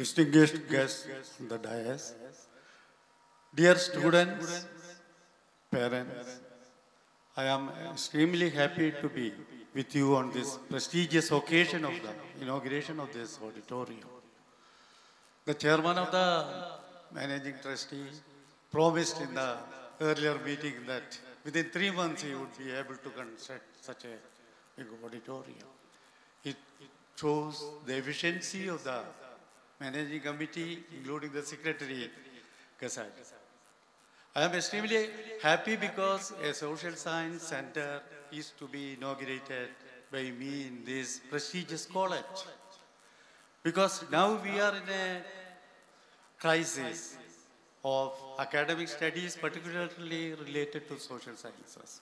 distinguished guests the dais, dear students, parents, I am extremely happy to be with you on this prestigious occasion of the inauguration of this auditorium. The chairman of the managing trustee promised in the earlier meeting that within three months he would be able to construct such a big auditorium. It shows the efficiency of the managing committee, including the secretary, Gasad. I am extremely happy because a social science center is to be inaugurated by me in this prestigious college. Because now we are in a crisis of academic studies, particularly related to social sciences.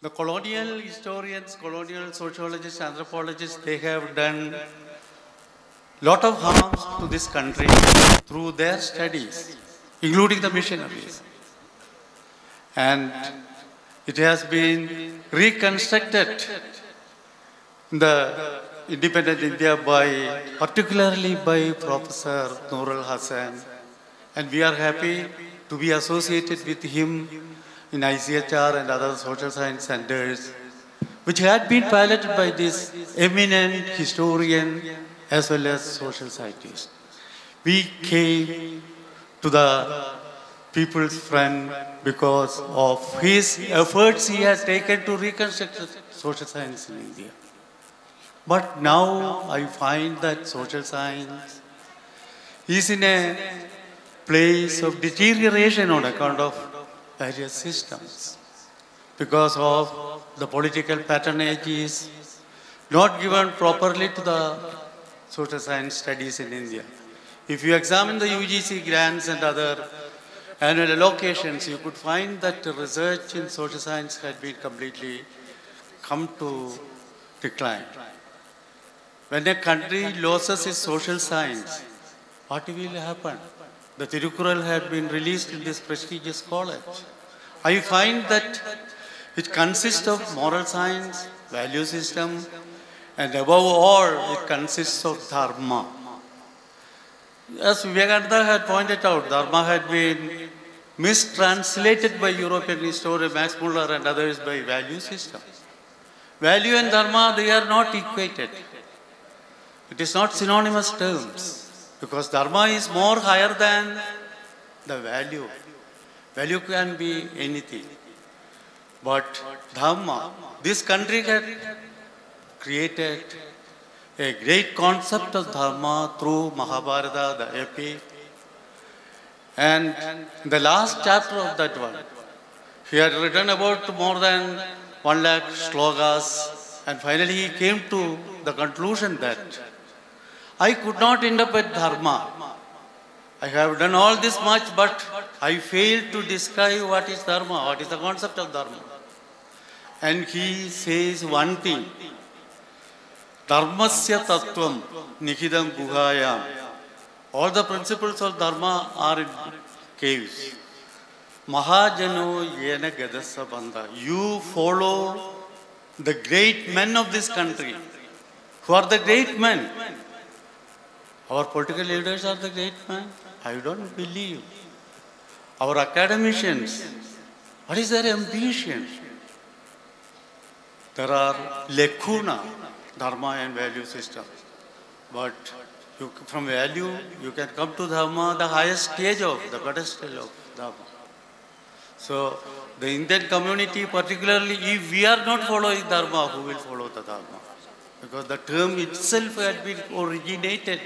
The colonial historians, colonial sociologists, anthropologists, they have done lot of harms to this country through their studies, including the missionaries. And it has been reconstructed in the independent India by, particularly by Professor Nurul Hasan. And we are happy to be associated with him in ICHR and other social science centers, which had been piloted by this eminent historian as well as social scientist. We came to the people's friend because of his efforts he has taken to reconstruct social science in India. But now I find that social science is in a place of deterioration on account of various systems. Because of the political patronage is not given properly to the social science studies in India. If you examine the UGC grants and other annual allocations, you could find that research in social science had been completely come to decline. When a country loses its social science, what will happen? The Tirukural had been released in this prestigious college. I find that it consists of moral science, value system, and above all, it consists of dharma. As Vivekananda had pointed out, dharma had been mistranslated by European historian Max Muller and others by value system. Value and dharma, they are not equated. It is not synonymous terms because dharma is more higher than the value. Value can be anything. But dharma, this country had created a great concept of dharma through Mahabharata, the epic. And the last chapter of that one, he had written about more than one lakh shlokas, and finally he came to the conclusion that I could not end up at dharma. I have done all this much, but I failed to describe what is dharma, what is the concept of dharma. And he says one thing धर्म से तत्व निहित all the principles of dharma are in caves महाजनो येन गदस्य बंध you follow the great men of this country who are the great men our political leaders are the great men I don't believe our academicians what is their ambition there are लेखुना dharma and value system. But you, from value, you can come to dharma, the highest stage of the pedestal of dharma. So, the Indian community, particularly if we are not following dharma, who will follow the dharma? Because the term itself had been originated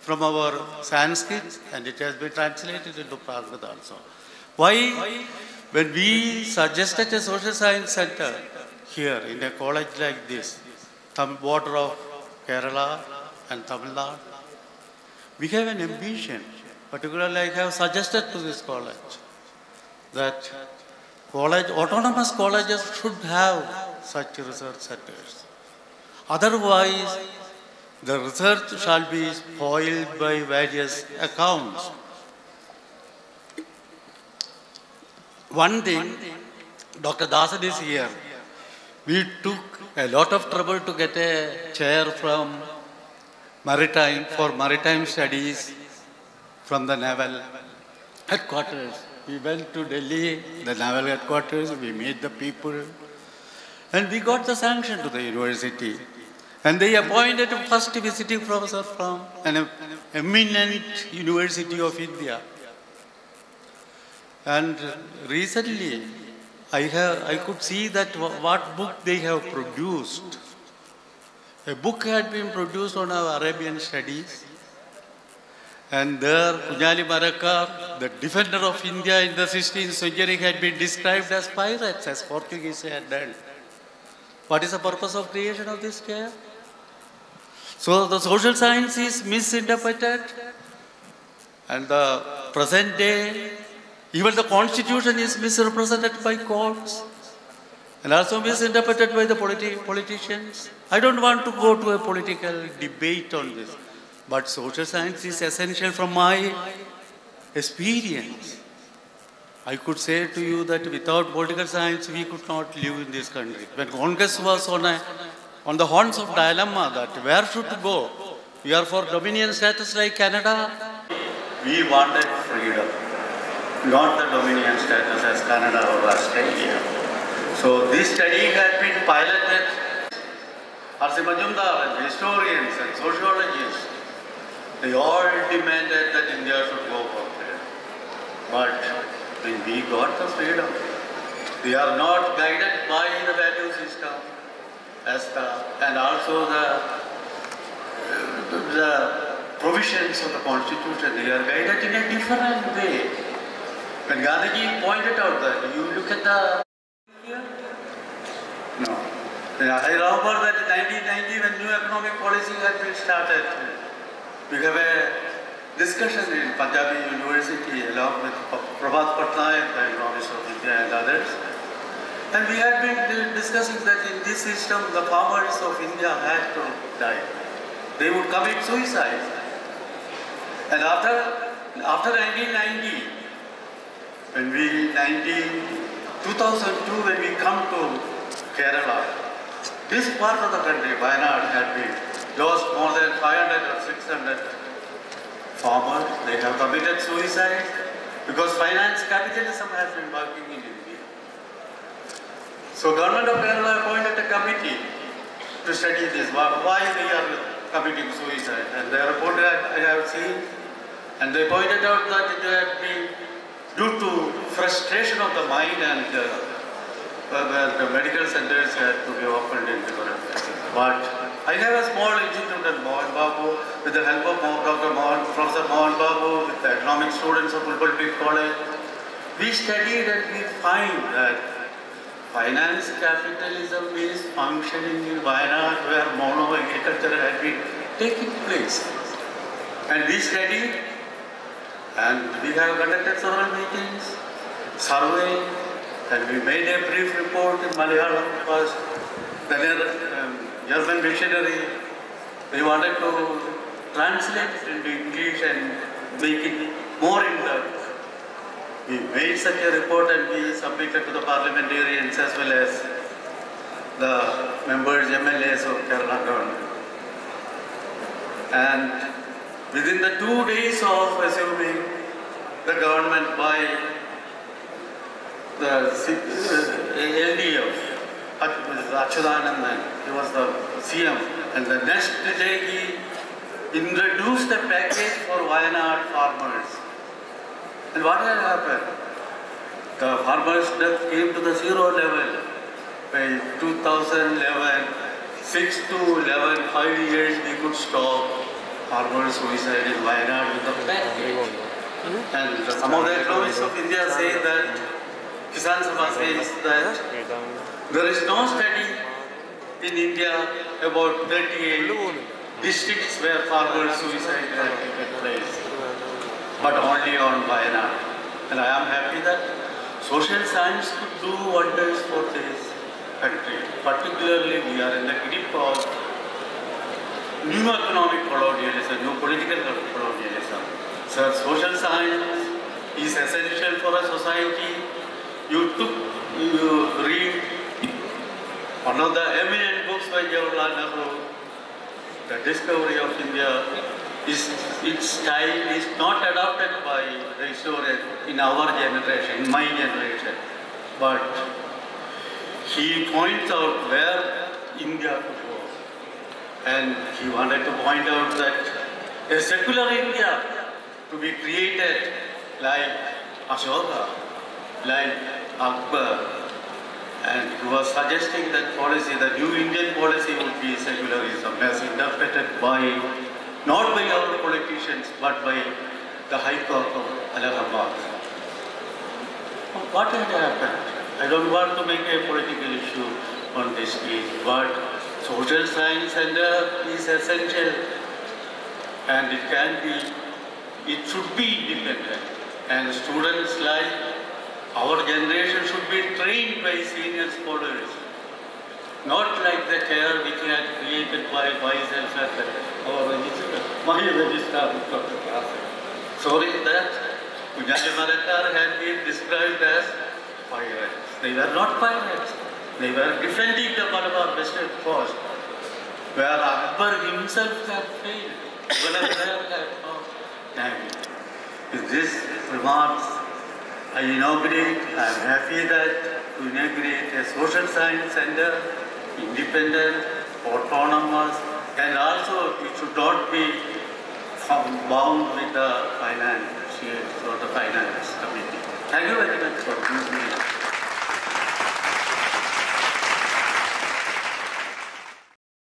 from our Sanskrit and it has been translated into Prakrit also. Why? When we suggested a social science center here in a college like this, border of Kerala and Tamil Nadu. We have an ambition, particularly I have suggested to this college that college, autonomous colleges should have such research centers. Otherwise, the research shall be spoiled by various accounts. One thing, Dr. Dasan is here. We took a lot of trouble to get a chair from maritime, for maritime studies from the naval headquarters. We went to Delhi, the naval headquarters, we met the people, and we got the sanction to the university. And they appointed a first visiting professor from an eminent university of India. And recently, I, have, I could see that wh- what book they have produced. A book had been produced on our Arabian studies. And there, Kunjali Marakkar, the defender of India in the 16th century, had been described as pirates, as Portuguese had done. What is the purpose of creation of this chair? So the social science is misinterpreted, and the present day, even the constitution is misrepresented by courts, and also misinterpreted by the politi- politicians. I don't want to go to a political debate on this, but social science is essential from my experience. I could say to you that without political science, we could not live in this country. When Congress was on, a, on the horns of dilemma that where should go, we are for dominion status like Canada. We wanted freedom, not the dominion status as Canada or Australia. So this study had been piloted. R.C. Majumdar and historians and sociologists, they all demanded that India should go for freedom. But when we got the freedom, we are not guided by the value system as the, and also the, the provisions of the constitution, they are guided in a different way. When Gandhiji pointed out that, you look at the? No. I remember that in 1990 when new economic policy had been started, we have a discussion in Punjabi University along with Prabhat Patnaik, the economist of India and others. And we had been discussing that in this system the farmers of India had to die. They would commit suicide. And after, after 1990, when we 19, 2002 when we come to Kerala, this part of the country, Wayanad, had been lost more than 500 or 600 farmers. They have committed suicide because finance capitalism has been working in India. So government of Kerala appointed a committee to study this, why they are committing suicide. And their report I I have seen, and they pointed out that it had been due to frustration of the mind and uh, the medical centers had to be opened in places. But I have a small institute at Mohan Babu with the help of Dr. Mohan, Professor Mohan Babu, with the economic students of Pulpulpit College. We studied and we find that finance capitalism is functioning in Wayanad where mono agriculture had been taking place. And we studied and we have conducted several meetings, survey, and we made a brief report in Malayalam because the um, German missionary, we wanted to translate it into English and make it more in depth. We made such a report and we submitted to the parliamentarians as well as the members, MLAs of Kerala government. And within the two days of assuming the government by the uh, LDF, Ach- Achuthanandan, he was the CM, and the next day he introduced a package for Wayanad farmers. And what had happened? The farmers' death came to the zero level by 2011, 6 to 11, 5 years we could stop farmers suicide in Wayanad with the package. And some of the economists of India say that, Kisan Sabha says that there is no study in India about 38 districts where farmers suicide had taken place, but only on Wayanad. And I am happy that social science could do wonders for this country. Particularly, we are in the grip of new economic colonialism, new political colonialism. So social science is essential for a society. You took, you read one of the eminent books by Jawaharlal Nehru, the discovery of India is its style is not adopted by the historian in our generation, in my generation, but he points out where India. And he wanted to point out that a secular India to be created like Ashoka, like Akbar, and he was suggesting that policy, the new Indian policy would be secularism as interpreted by, not by our politicians, but by the High Court of Allahabad. What had happened? I don't want to make a political issue on this case, but social science center is essential and it can be, it should be independent. And students like our generation should be trained by senior scholars, not like the chair which had created by myself the, our registrar, my registrar, Dr. Prasen. Sorry that Kunjali Marakkar had been described as pirates. They were not pirates. They were defending the Malabar Western coast, where Akbar himself had failed. Thank you. With this remarks, I inaugurate, I am happy that to inaugurate a social science center, independent, autonomous, and also it should not be bound with the finance, or the finance committee. Thank you very much for me.